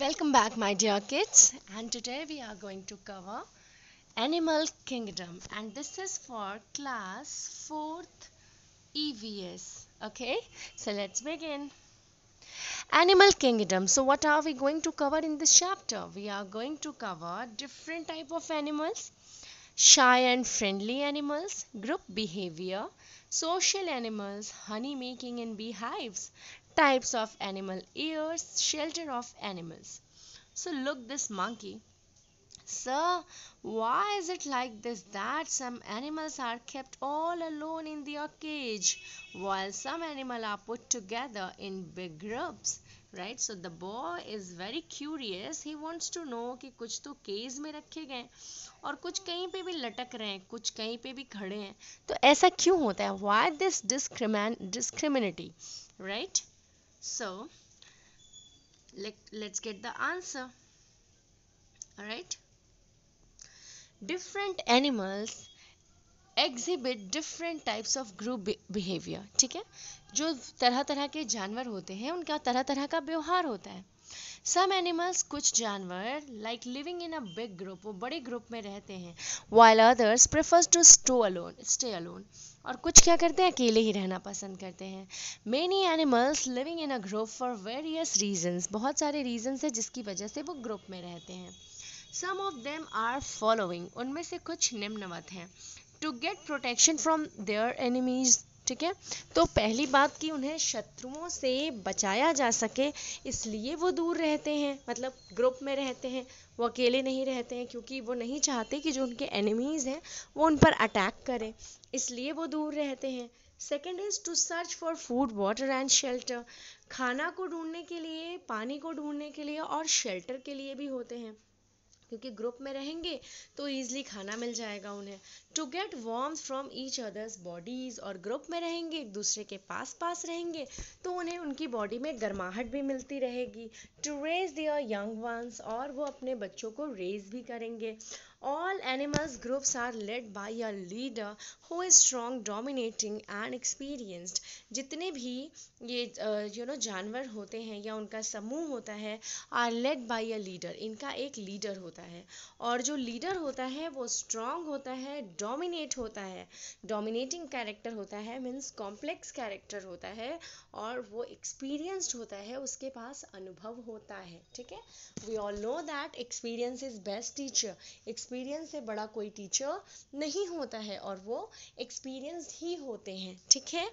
Welcome back, my dear kids. And today we are going to cover Animal Kingdom, and this is for class 4th EVS. Okay, so let's begin. Animal Kingdom. So, what are we going to cover in this chapter? We are going to cover different type of animals, shy and friendly animals, group behavior, social animals, honey making in beehives, types of animal ears, shelter of animals. So look this monkey. Sir, why is it like this that some animals are kept all alone in their cage while some animals are put together in big groups? Right? So the boy is very curious. He wants to know कि कुछ तो cage में रखे गए और कुछ कहीं पे भी लटक रहे हैं कुछ कहीं पे भी खड़े हैं तो ऐसा क्यों होता है why this डिस्क्रिमिनिटी right So let, let's get the answer. Alright. Different animals exhibit different types of group behavior. ठीक है जो तरह तरह के जानवर होते हैं उनका तरह तरह का व्यवहार होता है सम एनिमल्स कुछ जानवर like living in a big group वो बड़े ग्रुप में रहते हैं while others prefers to stay alone stay alone और कुछ क्या करते हैं? अकेले ही रहना पसंद करते हैं। Many animals living in a group for various reasons बहुत सारे रीजन्स है जिसकी वजह से वो ग्रुप में रहते हैं। Some of them are following उनमें से कुछ निम्नवत हैं। To get protection from their enemies ठीक है? तो पहली बात कि उन्हें शत्रुओं से बचाया जा सके, इसलिए वो दूर रहते हैं मतलब ग्रुप में रहते हैं, वो अकेले नहीं रहते हैं, क्योंकि वो नहीं चाहते कि जो उनके एनिमीज़ हैं, वो उन पर अटैक करें, इसलिए वो दूर रहते हैं। Second is to search for food water and shelter खाना को ढूँढने के लिए, पानी को ढूँढने के लिए और शेल्टर के लिए भी होते हैं। क्योंकि ग्रुप में रहेंगे तो ईजिली खाना मिल जाएगा उन्हें। To get warm from each others bodies और ग्रुप में रहेंगे, एक दूसरे के पास पास रहेंगे तो उन्हें उनकी बॉडी में गर्माहट भी मिलती रहेगी। To raise their young ones और वो अपने बच्चों को रेज भी करेंगे। All animals groups are led by a leader who is strong, dominating and experienced. जितने भी ये यू नो जानवर होते हैं या उनका समूह होता है are led by a leader इनका एक लीडर होता है। और जो लीडर होता है वो स्ट्रांग होता है डोमिनेट होता है। डोमिनेटिंग कैरेक्टर होता है मीन्स कॉम्प्लेक्स कैरेक्टर होता है और वो एक्सपीरियंस्ड होता है उसके पास अनुभव होता है। ठीक है? We all know that experience is best teacher experience से बड़ा कोई टीचर नहीं होता है और वो एक्सपीरियंस ही होते हैं, ठीक है?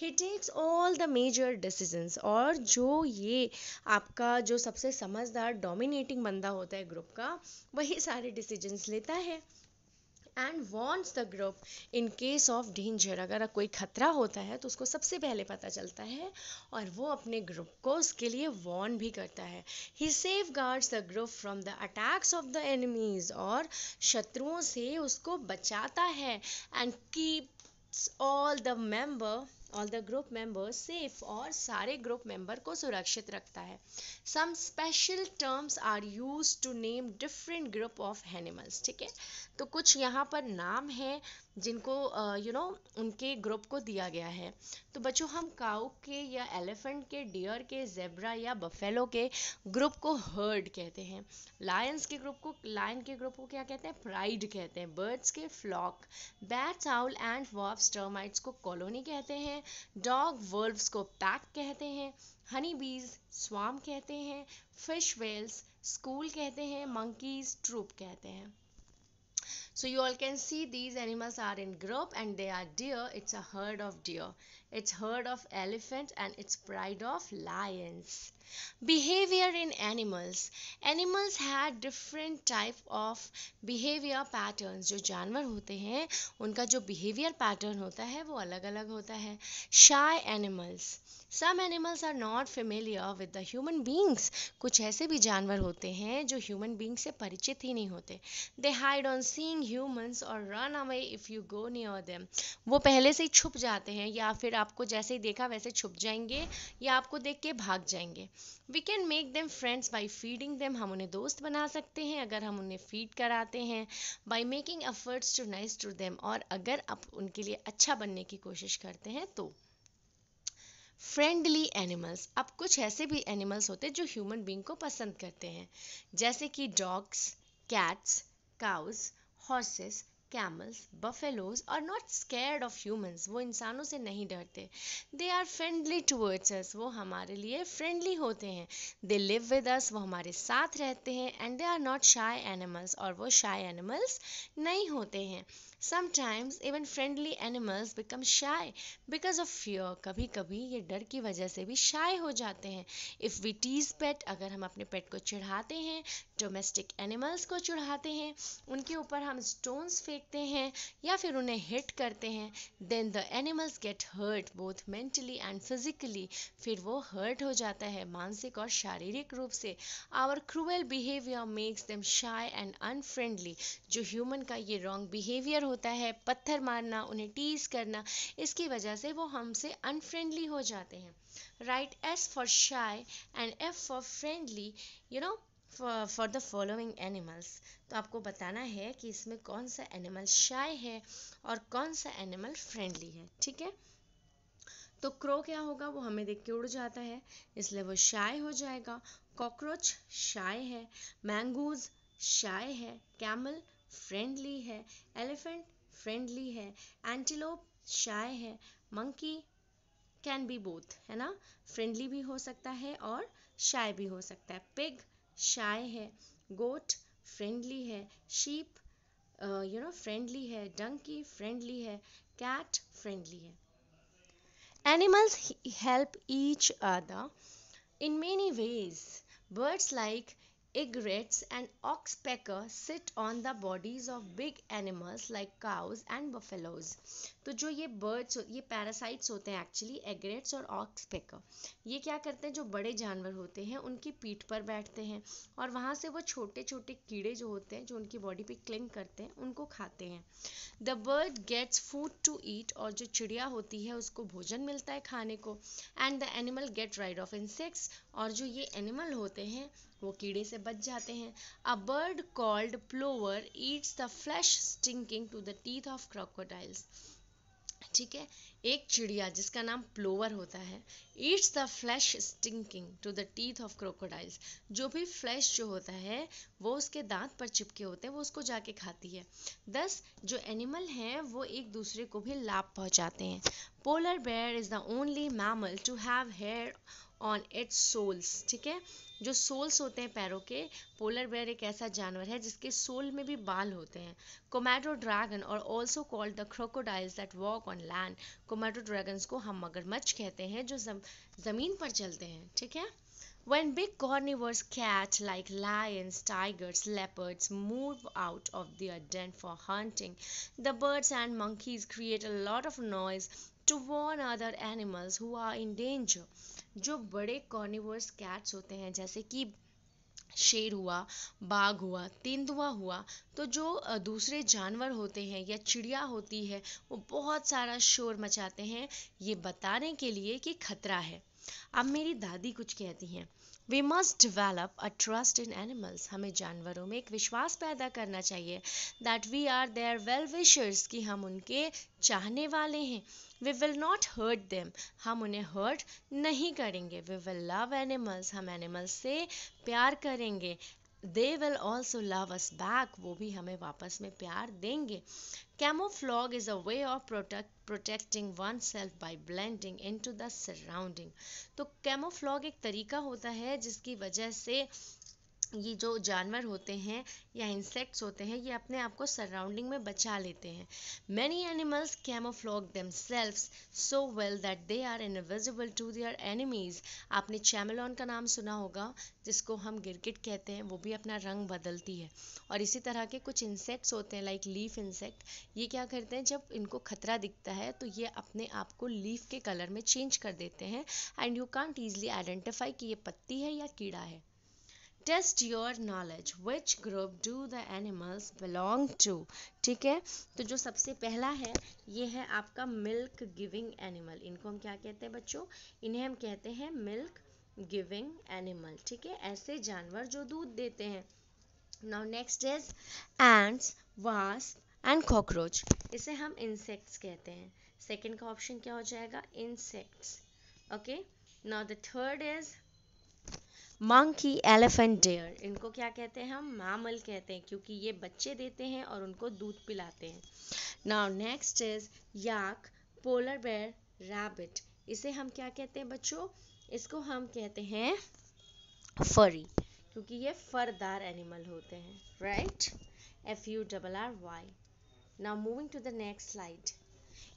He takes all the major decisions और जो ये आपका जो सबसे समझदार डोमिनेटिंग बंदा होता है ग्रुप का, वही सारे डिसीजंस लेता है। And wants the group in case of danger अगर कोई खतरा होता है तो उसको सबसे पहले पता चलता है और वो अपने ग्रुप को उसके लिए वॉर्न भी करता है। He safeguards the group from the attacks of the enemies और शत्रुओं से उसको बचाता है and keeps all the member all the group members safe और सारे ग्रुप मेंबर को सुरक्षित रखता है। Some special terms are use to name different group of animals ठीक है? तो कुछ यहाँ पर नाम है जिनको यू नो उनके ग्रुप को दिया गया है। तो बच्चों, हम काउ के या एलिफेंट के डियर के जेब्रा या बफेलो के ग्रुप को हर्ड कहते हैं। लायंस के ग्रुप को लायन के ग्रुप को क्या कहते हैं? प्राइड कहते हैं। बर्ड्स के flock bats owl and verbs termites को कॉलोनी कहते हैं। डॉग वर्व्स को पैक कहते हैं। हनी बीज स्वाम कहते हैं। फ़िश वेल्स स्कूल कहते हैं। मंकीज ट्रूप कहते हैं। So you all can see these animals are in group and they are deer. It's a herd of deer. It's herd of elephant and it's pride of lions. Behavior in animals. Animals had different type of behavior patterns. जो जानवर होते हैं उनका जो behavior pattern होता है वो अलग अलग होता है Shy animals. Some animals are not familiar with the human beings कुछ ऐसे भी जानवर होते हैं जो ह्यूमन बींग से परिचित ही नहीं होते. They hide on seeing humans और run away if you go near them वो पहले से ही छुप जाते हैं या फिर आपको जैसे ही देखा वैसे छुप जाएँगे या आपको देख के भाग जाएँगे. We can make them friends by feeding them हम उन्हें दोस्त बना सकते हैं अगर हम उन्हें फ़ीड कराते हैं. By making efforts to nice to them और अगर आप उनके लिए अच्छा बनने की कोशिश करते हैं तो. फ्रेंडली एनिमल्स अब कुछ ऐसे भी एनिमल्स होते हैं जो ह्यूमन बींग को पसंद करते हैं। जैसे कि dogs cats cows horses camels buffaloes are not scared of humans वो इंसानों से नहीं डरते। They are friendly towards us वो हमारे लिए फ्रेंडली होते हैं। दे लिव विद अस वो हमारे साथ रहते हैं। And they are not shy animals और वो शाई एनिमल्स नहीं होते हैं। Sometimes even friendly animals become shy because of fear कभी कभी ये डर की वजह से भी शाई हो जाते हैं। इफ़ वी टीज पेट अगर हम अपने पेट को चिढ़ाते हैं डोमेस्टिक एनिमल्स को चिढ़ाते हैं, उनके ऊपर हम स्टोन्स फेंकते हैं या फिर उन्हें हिट करते हैं then the animals get hurt both mentally and physically फिर वो हर्ट हो जाता है मानसिक और शारीरिक रूप से। Our cruel behaviour makes them shy and unfriendly जो ह्यूमन का ये रॉन्ग बिहेवियर होता है, पत्थर मारना, उन्हें टीज करना, इसकी वजह से वो हमसे अनफ्रेंडली हो जाते हैं। Write S for shy and F for friendly you know for the following animals तो आपको बताना है कि इसमें कौन सा एनिमल शाय है और कौन सा एनिमल फ्रेंडली है, ठीक है? तो क्रो क्या होगा? वो हमें देख के उड़ जाता है, इसलिए वो शाय हो जाएगा। कॉकरोच शाय है मैंगूज शाय है कैमल फ्रेंडली है एलिफेंट फ्रेंडली है एंटीलोप शाय है मंकी कैन बी बोथ है ना? फ्रेंडली भी हो सकता है और शाय भी हो सकता है। पिग शाय है गोट फ्रेंडली है शीप यू नो फ्रेंडली है डंकी फ्रेंडली है कैट फ्रेंडली है। Animals help each other in many ways. Birds like Egrets and oxpecker sit on the bodies of big animals like cows and buffaloes. तो जो ये birds ये parasites होते हैं actually egrets और oxpecker, ये क्या करते हैं? जो बड़े जानवर होते हैं, उनकी पीठ पर बैठते हैं और वहाँ से वो छोटे छोटे कीड़े जो होते हैं, जो उनकी बॉडी पे क्लिंग करते हैं, उनको खाते हैं। The bird gets food to eat और जो चिड़िया होती है, उसको भोजन मिलता है खाने को। And the animal get rid of insects और जो ये एनिमल होते हैं, वो कीड़े से बच जाते हैं। A bird called plover eats the flesh sticking to the teeth of crocodiles ठीक है? एक चिड़िया जिसका नाम प्लोवर होता है eats the flesh sticking to the teeth of crocodiles जो भी फ्लैश जो होता है, वो उसके दांत पर चिपके होते हैं, वो उसको जाके खाती है। दस जो एनिमल हैं, वो एक दूसरे को भी लाभ पहुंचाते हैं। Polar bear is the only mammal to have hair on its soles ठीक है जो सोल्स होते हैं पैरों के पोलर बेयर एक ऐसा जानवर है जिसके सोल में भी बाल होते हैं कोमेडो ड्रैगन और also called the crocodiles that walk on land Komodo dragons को हम मगरमच्छ कहते हैं जो जम, ज़मीन पर चलते हैं ठीक है When big carnivores cats like lions, tigers, leopards move out of their den for hunting, the birds and monkeys create a lot of noise to warn other animals who are in danger. जो बड़े carnivores cats होते हैं, जैसे कि शेर हुआ, बाघ हुआ, तेंदुआ हुआ तो जो दूसरे जानवर होते हैं या चिड़िया होती है, वो बहुत सारा शोर मचाते हैं। ये बताने के लिए कि खतरा है। अब मेरी दादी कुछ कहती हैं we must develop a trust in animals हमें जानवरों में एक विश्वास पैदा करना चाहिए that we are their well wishers कि हम उनके चाहने वाले हैं। We will not hurt them हम उन्हें हर्ट नहीं करेंगे। वी विल लव एनिमल्स हम एनिमल्स से प्यार करेंगे। They will also love us back वो भी हमें वापस में प्यार देंगे। कैमोफ्लॉग is a way of protect, protecting oneself by blending into the surrounding. तो camouflage एक तरीका होता है जिसकी वजह से ये जो जानवर होते हैं या इंसेक्ट्स होते हैं, ये अपने आप को सराउंडिंग में बचा लेते हैं। Many animals camouflage themselves so well that they are invisible to their enemies आपने चैमलॉन का नाम सुना होगा, जिसको हम गिरगिट कहते हैं, वो भी अपना रंग बदलती है। और इसी तरह के कुछ इंसेक्ट्स होते हैं लाइक लीफ इंसेक्ट ये क्या करते हैं, जब इनको खतरा दिखता है तो ये अपने आप को लीफ के कलर में चेंज कर देते हैं। And you can't easily identify कि ये पत्ती है या कीड़ा है। Test your knowledge which group do the animals belong to ठीक है? तो जो सबसे पहला है, ये है आपका मिल्क गिविंग एनिमल इनको हम क्या कहते हैं बच्चों? इन्हें हम कहते हैं मिल्क गिविंग एनिमल ठीक है? ऐसे जानवर जो दूध देते हैं। नाउ नेक्स्ट इज़ एंड्स वास एंड कॉकरोच इसे हम इंसेक्ट्स कहते हैं। सेकेंड का ऑप्शन क्या हो जाएगा? Insects okay now the third is monkey elephant deer इनको क्या कहते हैं हम? मैमल कहते हैं, क्योंकि ये बच्चे देते हैं और उनको दूध पिलाते हैं। Now next is yak polar bear rabbit इसे हम क्या कहते हैं बच्चों? इसको हम कहते हैं फरी क्योंकि ये फरदार एनिमल होते हैं right F U double R Y now moving to the next slide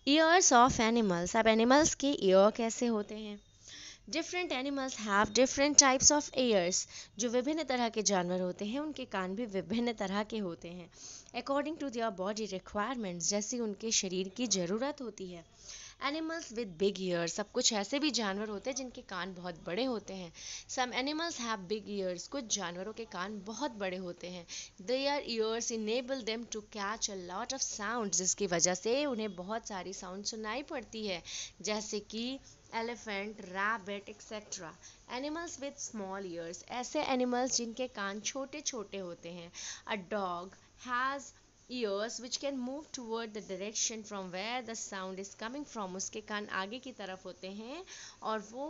ears of animals अब एनिमल्स के ईयर कैसे होते हैं? Different animals have different types of ears जो विभिन्न तरह के जानवर होते हैं, उनके कान भी विभिन्न तरह के होते हैं। According to their body requirements जैसी उनके शरीर की ज़रूरत होती है। एनिमल्स विद बिग ईयर्स सब कुछ ऐसे भी जानवर होते हैं जिनके कान बहुत बड़े होते हैं। Some animals have big ears कुछ जानवरों के कान बहुत बड़े होते हैं। Their ears enable them to catch a lot of sound जिसकी वजह से उन्हें बहुत सारी साउंड सुनाई पड़ती है। जैसे कि elephant rabbit etcetera animals with small ears ऐसे एनिमल्स जिनके कान छोटे छोटे होते हैं. A dog has ears, which can move toward the direction from where the sound is coming from. उसके कान आगे की तरफ़ होते हैं और वो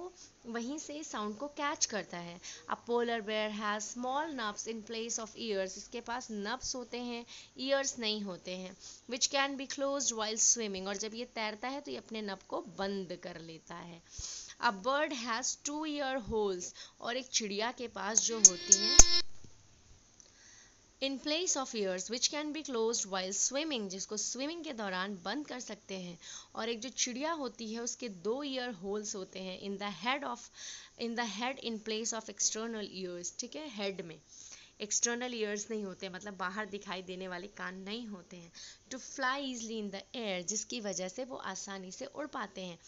वहीं से साउंड को कैच करता है। A polar bear has small nubs in place of ears इसके पास नब्स होते हैं ईयर्स नहीं होते हैं which can be close while swimming और जब ये तैरता है तो ये अपने नब को बंद कर लेता है। A bird has two ear holes और एक चिड़िया के पास जो होती हैं in place of ears which can be close while swimming जिसको स्विमिंग के दौरान बंद कर सकते हैं, और एक जो चिड़िया होती है, उसके दो ईयर होल्स होते हैं in the head of in the head in place of external ears ठीक है हेड में। एक्सटर्नल ईयर्स नहीं होते मतलब बाहर दिखाई देने वाले कान नहीं होते हैं। To fly easily in the air जिसकी वजह से वो आसानी से उड़ पाते हैं।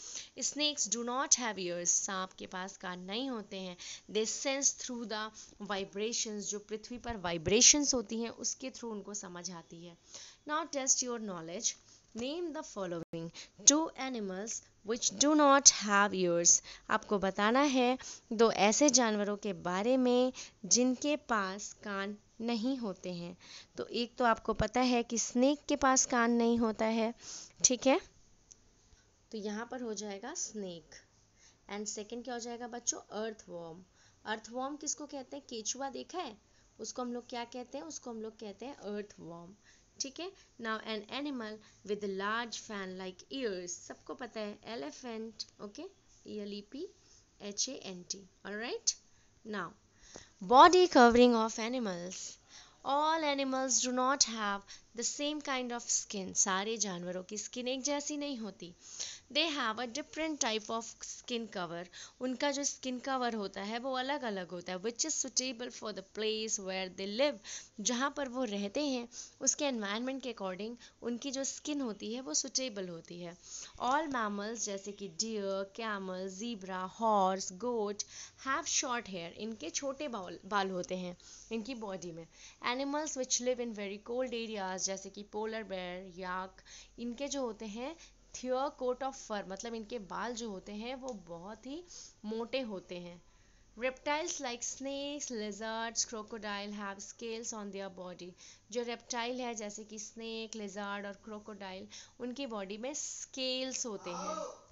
Snakes do not have ears सांप के पास कान नहीं होते हैं। They sense through the vibrations जो पृथ्वी पर वाइब्रेशंस होती हैं, उसके थ्रू उनको समझ आती है। Now test your knowledge name the following two animals which do not have ears आपको बताना है दो ऐसे जानवरों के बारे में जिनके पास कान नहीं होते हैं। तो एक तो आपको पता है कि स्नेक के पास कान नहीं होता है, ठीक है? तो यहाँ पर हो जाएगा स्नेक एंड सेकेंड क्या हो जाएगा बच्चों? अर्थ वॉर्म अर्थ वॉर्म किसको कहते हैं? केचुआ देखा है? उसको हम लोग क्या कहते हैं? उसको हम लोग कहते हैं अर्थ वॉर्म ठीक है? Now an animal with large fan like ears सबको पता है? Elephant okay E L E P H A N T right now body covering of animals all animals do not have the same kind of skin सारे जानवरों की skin एक जैसी नहीं होती। They have a different type of skin cover उनका जो skin cover होता है, वो अलग अलग होता है which is suitable for the place where they live जहाँ पर वो रहते हैं, उसके एनवायरनमेंट के अकॉर्डिंग उनकी जो स्किन होती है, वो सुटेबल होती है। ऑल मैमल्स जैसे कि deer camel zebra horse goat have short hair इनके छोटे बाल बाल होते हैं, इनकी बॉडी में। Animals which live in very cold areas जैसे कि पोलर बेयर याक इनके जो होते हैं थियर कोट ऑफ़ फर मतलब इनके बाल जो होते हैं, वो बहुत ही मोटे होते हैं। Reptiles like snakes lizards crocodile have scales on their body जो रेप्टाइल है, जैसे कि स्नेक लेजर्ड और क्रोकोडाइल उनकी बॉडी में स्केल्स होते हैं।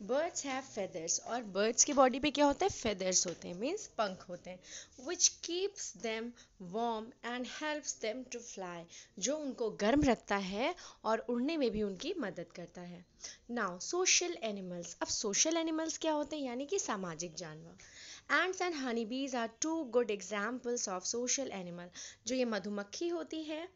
बर्ड्स हैव फेदर्स और बर्ड्स की बॉडी पे क्या होता है? फेदर्स होते हैं मीन्स पंख होते हैं which keeps them warm and helps them to fly जो उनको गर्म रखता है और उड़ने में भी उनकी मदद करता है। नाउ सोशल एनिमल्स अब सोशल एनिमल्स क्या होते हैं? यानी कि सामाजिक जानवर। Ants and honey bees are two good examples of social animal जो ये मधुमक्खी होती है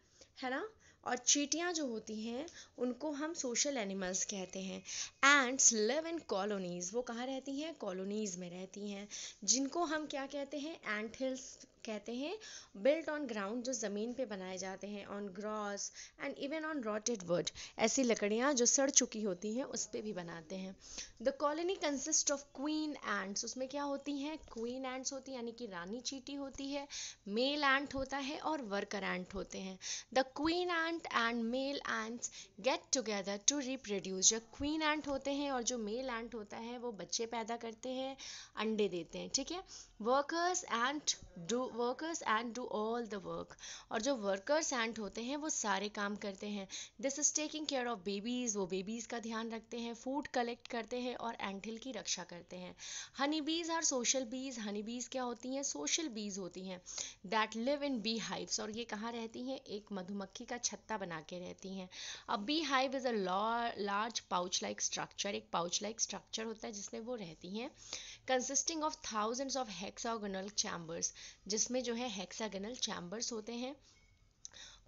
है ना? और चीटियाँ जो होती हैं, उनको हम सोशल एनिमल्स कहते हैं। एंड्स लिव इन कॉलोनीज़ वो कहाँ रहती हैं? कॉलोनीज़ में रहती हैं। जिनको हम क्या कहते हैं? एंट हिल्स कहते हैं बिल्ट ऑन ग्राउंड जो ज़मीन पे बनाए जाते हैं on grass and even on rotted wood ऐसी लकड़ियाँ जो सड़ चुकी होती हैं, उस पर भी बनाते हैं। The colony consist of queen ants उसमें क्या होती हैं? क्वीन एंड्स होती यानी कि रानी चीटी होती है मेल एंट होता है और वर्कर एंट होते हैं। The queen ant and male ants get together to reproduce जो क्वीन एंट होते हैं और जो मेल एंट होता है, वो बच्चे पैदा करते हैं, अंडे देते हैं, ठीक है? Workers ants do workers ants do all the work और जो वर्कर्स एंड होते हैं, वो सारे काम करते हैं। This is taking care of babies वो बेबीज़ का ध्यान रखते हैं फ़ूड कलेक्ट करते हैं और एंटिल की रक्षा करते हैं। हनी बीज आर सोशल बीज हनी बीज क्या होती हैं? सोशल बीज होती हैं। That live in bee hives और ये कहाँ रहती हैं? एक मधुमक्खी का छत्ता बना के रहती हैं। अब bee hive is a large pouch like structure एक पाउच लाइक स्ट्रक्चर होता है जिसमें वो रहती हैं। Consisting of thousands of hexagonal chambers जिसमें जो है हेक्सागोनल चैम्बर्स होते हैं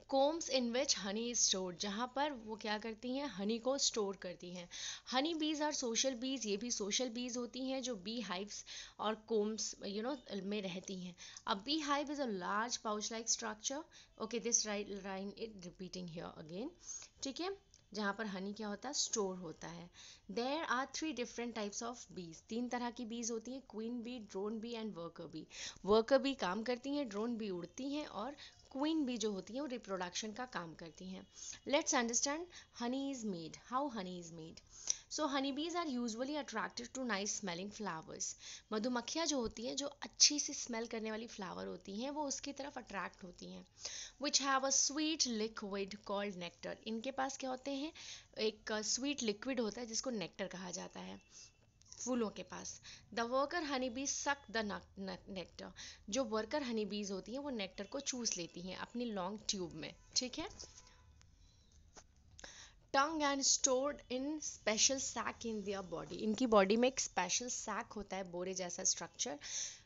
combs in which honey is store जहाँ पर वो क्या करती हैं हनी को स्टोर करती हैं। हनी बीज आर सोशल बीज ये भी सोशल बीज होती हैं जो बी हाइव्स और कोम्स यू नो में रहती हैं। अब bee hive is a large pouch like structure okay this right line it repeating here again ठीक है? जहाँ पर हनी क्या होता है? स्टोर होता है। There are three different types of bees तीन तरह की बीज होती हैं queen bee drone bee and worker bee worker bee काम करती हैं ड्रोन बी उड़ती हैं और क्वीन बी जो होती हैं, वो रिप्रोडक्शन का काम करती हैं। Let's understand honey is made how honey is made so honey bees are usually attracted to nice smelling flowers मधुमक्खियाँ जो होती हैं जो अच्छी सी स्मेल करने वाली फ्लावर होती हैं वो उसकी तरफ़ अट्रैक्ट होती हैं which have a sweet liquid called nectar इनके पास क्या होते हैं? एक स्वीट uh, लिक्विड होता है जिसको नेक्टर कहा जाता है फूलों के पास. The worker honey bees suck the nectar जो वर्कर हनी बीज होती हैं वो नेक्टर को चूस लेती हैं अपनी लॉन्ग ट्यूब में. ठीक है? Tongue and stored in special sac in their body इनकी बॉडी में एक स्पेशल सैक होता है, बोरे जैसा स्ट्रक्चर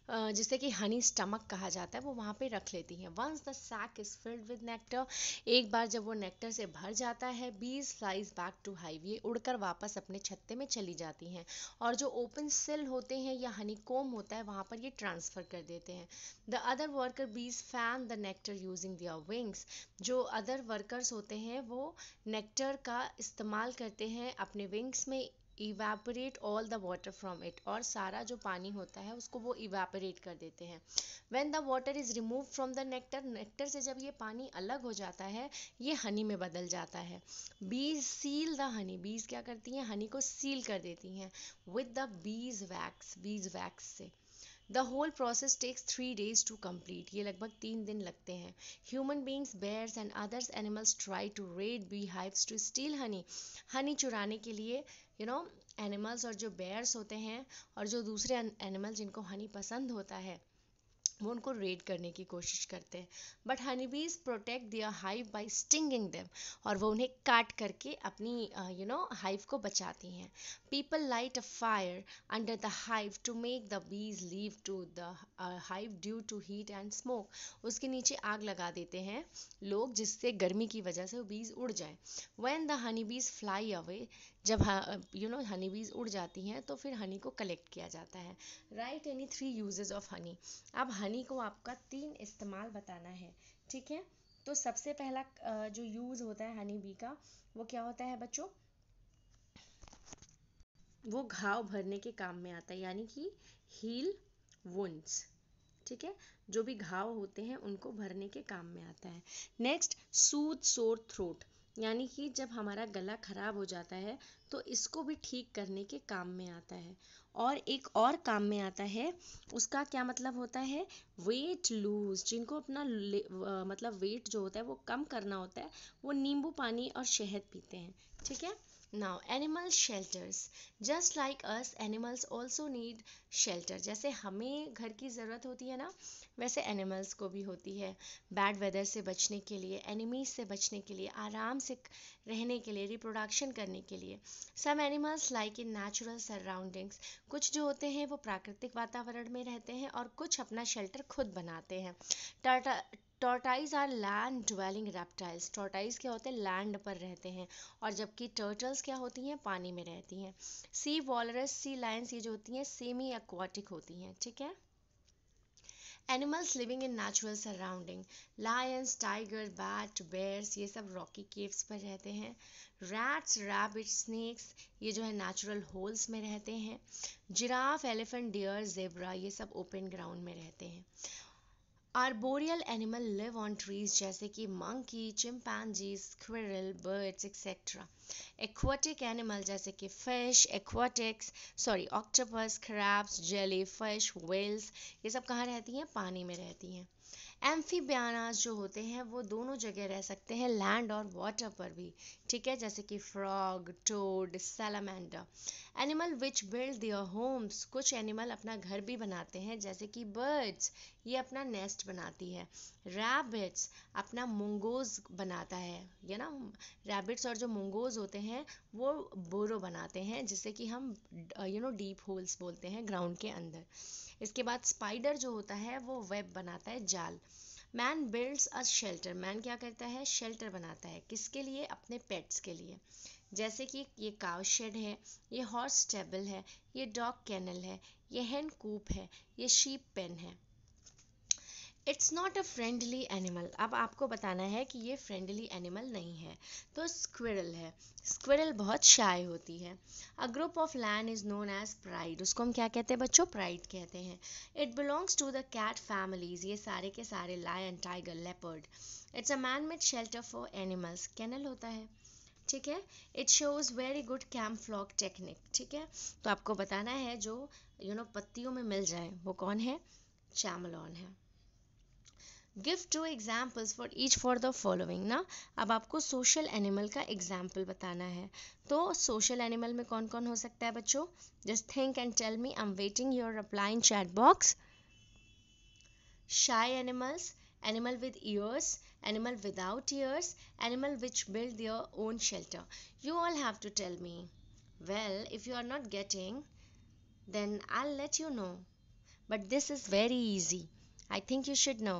जिसे कि हनी स्टमक कहा जाता है, वो वहाँ पे रख लेती हैं। Once the sac is filled with nectar एक बार जब वो नेक्टर से भर जाता है बीज फ्लाइज बैक टू हाइव ये उड़कर वापस अपने छत्ते में चली जाती हैं। और जो ओपन सेल होते हैं या हनी कोम होता है, वहाँ पर ये ट्रांसफ़र कर देते हैं। The other worker bees fan the nectar using their wings जो अदर वर्कर्स होते हैं, वो नेक्टर का इस्तेमाल करते हैं अपने विंग्स में evaporate all the water from it और सारा जो पानी होता है उसको वो इवेपोरेट कर देते हैं। When the water is remove from the nectar nectar से जब ये पानी अलग हो जाता है, ये हनी में बदल जाता है। बीज सील द हनी बीज क्या करती हैं? हनी को सील कर देती हैं। With the bees wax bees wax से। The whole process takes three days to complete ये लगभग तीन दिन लगते हैं। Human beings bears and others animals try to raid bee hives to steal honey honey चुराने के लिए यू नो एनिमल्स और जो बेयर्स होते हैं और जो दूसरे एनिमल जिनको हनी पसंद होता है। वो उनको रेड करने की कोशिश करते हैं। But honey bees protect their hive by stinging them और वो उन्हें काट करके अपनी यू नो हाइव को बचाती हैं। People light a fire under the hive to make the bees leave to the hive due to heat and smoke उसके नीचे आग लगा देते हैं लोग जिससे गर्मी की वजह से वो बीज उड़ जाए। When the honey bees fly away जब यू नो हनी बीज उड़ जाती हैं तो फिर हनी को कलेक्ट किया जाता है। Write any three uses of honey अब हनी को आपका तीन इस्तेमाल बताना है, ठीक है? तो सबसे पहला जो यूज़ होता है हनी बी का, वो क्या होता है बच्चों? वो घाव भरने के काम में आता है, यानी कि हील वुंड्स ठीक है? जो भी घाव होते हैं, उनको भरने के काम में आता है। नेक्स्ट सूद सोर थ्रोट यानी कि जब हमारा गला खराब हो जाता है तो इसको भी ठीक करने के काम में आता है। और एक और काम में आता है, उसका क्या मतलब होता है? वेट लूज जिनको अपना मतलब वेट जो होता है, वो कम करना होता है, वो नींबू पानी और शहद पीते हैं। ठीक है? Now animal shelters just like us animals also need shelter जैसे हमें घर की ज़रूरत होती है ना, वैसे एनिमल्स को भी होती है। बैड वेदर से बचने के लिए एनिमीज से बचने के लिए, आराम से रहने के लिए रिप्रोडक्शन करने के लिए। Some animals like in natural surroundings कुछ जो होते हैं, वो प्राकृतिक वातावरण में रहते हैं और कुछ अपना शेल्टर खुद बनाते हैं। Tata tortoise are land dwelling reptiles tortoise क्या होते हैं? लैंड पर रहते हैं। और जबकि टर्टल्स क्या होती हैं? पानी में रहती हैं। सी वॉलरस सी लाइन्स ये जो होती हैं सेमी एक्वाटिक होती हैं। ठीक है? Animals living in natural surrounding lions tiger bat bears ये सब रॉकी केव्स पर रहते हैं। रैट्स रैबिट स्नेक्स ये जो है नेचुरल होल्स में रहते हैं। जिराफ एलिफेंट डियर जेबरा ये सब ओपन ग्राउंड में रहते हैं। Arboreal animal live on trees जैसे कि monkey chimpanzee squirrel birds etcetera aquatic animal जैसे कि fish aquatics sorry octopus crabs jelly fish whales ये सब कहाँ रहती हैं? पानी में रहती हैं। एम्फीबियानास जो होते हैं, वो दोनों जगह रह सकते हैं लैंड और वाटर पर भी। ठीक है? जैसे कि frog toad salamander animal which build their homes कुछ एनिमल अपना घर भी बनाते हैं, जैसे कि बर्ड्स ये अपना नेस्ट बनाती है। रैबिट्स अपना मुंगोज बनाता है। या ना रैबिट्स और जो मुंगोज होते हैं, वो बोरो बनाते हैं, जिसे कि हम यू नो डीप होल्स बोलते हैं ग्राउंड के अंदर। इसके बाद स्पाइडर जो होता है, वो वेब बनाता है, जाल। Man builds a shelter man क्या करता है? शेल्टर बनाता है। किसके लिए? अपने पेट्स के लिए। जैसे कि ये काव शेड है, ये हॉर्स स्टेबल है, ये डॉग कैनल है, ये हैंड कूप है, ये शीप पेन है। It's not a friendly animal अब आपको बताना है कि ये फ्रेंडली एनिमल नहीं है। तो स्क्विरल है। स्क्विरल बहुत शाय होती है। A group of land is known as pride उसको हम क्या कहते हैं बच्चों? प्राइड कहते हैं। It belongs to the cat families ये सारे के सारे lion tiger leopard it's a man made shelter for animals kennel होता है। ठीक है? It shows very good camouflage technique ठीक है? तो आपको बताना है जो यू you नो know, पत्तियों में मिल जाए। वो कौन है? चैमलॉन है। give two examples for each for the following ना अब आपको सोशल एनिमल का एग्जाम्पल बताना है तो सोशल एनिमल में कौन कौन हो सकता है बच्चों just think and tell me I am waiting your reply in chat box shy animals animal with ears animal without ears animal which build their own shelter you all have to tell me well if you are not getting then i'll let you know but this is very easy i think you should know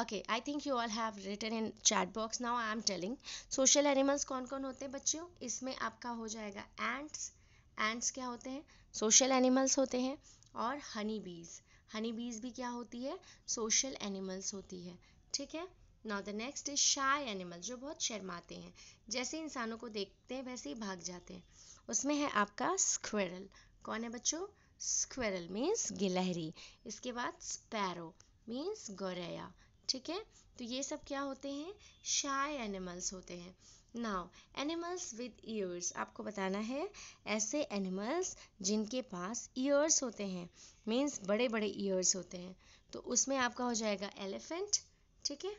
Okay I think you all have written in chat box. Now i am telling. Social animals कौन कौन होते हैं बच्चों इसमें आपका हो जाएगा ants ants क्या होते हैं? सोशल एनिमल्स होते हैं और हनी बीज हनी बीज भी क्या होती है? सोशल एनिमल्स होती है। ठीक है? Now the next is shy animal जो बहुत शर्माते हैं। जैसे इंसानों को देखते हैं, वैसे ही भाग जाते हैं। उसमें है आपका स्क्वेरल कौन है बच्चों? स्क्वेरल मीन्स गिलहरी। इसके बाद स्पैरो मीन्स गोरैया। ठीक है? तो ये सब क्या होते हैं? शाय एनिमल्स होते हैं। नाउ एनिमल्स विद ईयर्स आपको बताना है, ऐसे एनिमल्स जिनके पास ईयर्स होते हैं मीन्स बड़े बड़े ईयर्स होते हैं। तो उसमें आपका हो जाएगा एलिफेंट ठीक है?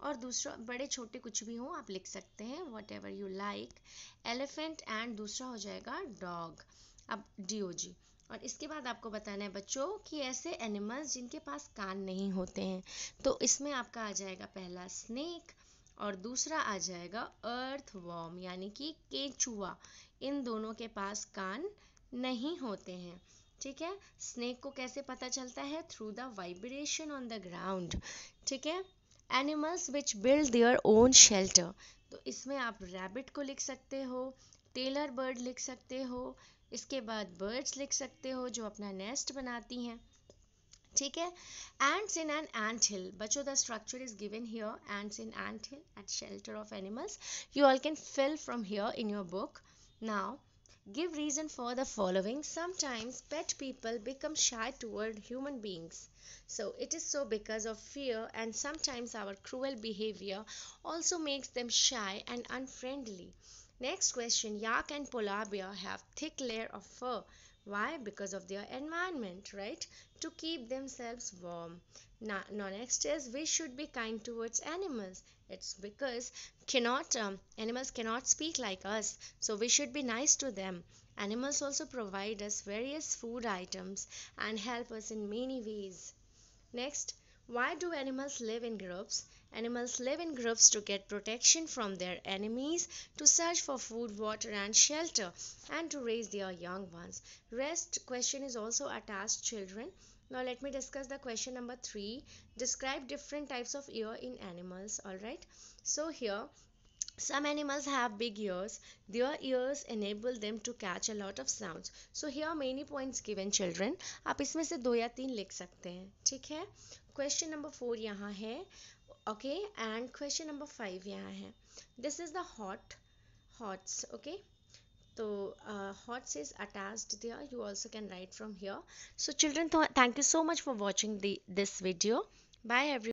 और दूसरा, बड़े, छोटे कुछ भी हों, आप लिख सकते हैं whatever you like elephant and दूसरा हो जाएगा डॉग अब डी और इसके बाद आपको बताना है बच्चों कि ऐसे एनिमल्स जिनके पास कान नहीं होते हैं तो इसमें आपका आ जाएगा पहला स्नेक और दूसरा आ जाएगा अर्थ वॉर्म यानी कि केचुआ। इन दोनों के पास कान नहीं होते हैं, ठीक है? स्नेक को कैसे पता चलता है? Through the vibration on the ground ठीक है? Animals which build their own shelter तो इसमें आप रैबिट को लिख सकते हो टेलर बर्ड लिख सकते हो इसके बाद बर्ड्स लिख सकते हो जो अपना नेस्ट बनाती हैं। ठीक है? Ants in an ant hill बचो the structure is given here ants in ant hill at shelter of animals you all can fill from here in your book now give reason for the following sometimes pet people become shy toward human beings so it is so because of fear and sometimes our cruel behaviour also makes them shy and unfriendly Next question Yak and polar bear have thick layer of fur. Why? Because of their environment, right? To keep themselves warm. Now, now next is we should be kind towards animals. It's because cannot um, animals cannot speak like us, so we should be nice to them. Animals also provide us various food items and help us in many ways. Next, why do animals live in groups? Animals live in groups to get protection from their enemies, to search for food, water, and shelter, and to raise their young ones. Rest question is also attached children. Now let me discuss the question number 3. Describe different types of ear in animals. Alright. So here some animals have big ears. Their ears enable them to catch a lot of sounds. So here many points given children. आप इसमें से दो या तीन लिख सकते हैं ठीक है क्वेश्चन नंबर फोर यहाँ है okay and question number five यहाँ है this is the hot hots okay so uh, hot says attached there you also can write from here so children th thank you so much for watching the this video bye everyone